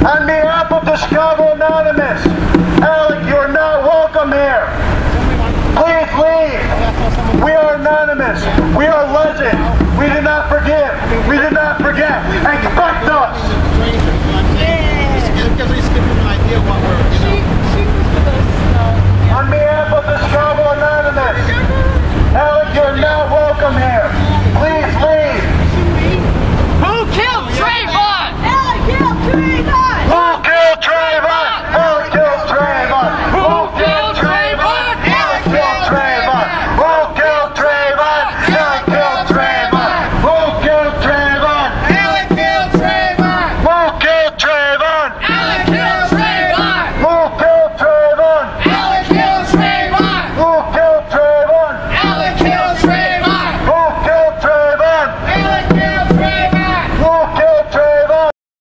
On behalf of the Chicago Anonymous, ALEC, you are not welcome here. Please leave. We are anonymous. We are legend. We do not forgive. We do not forget. Expect us.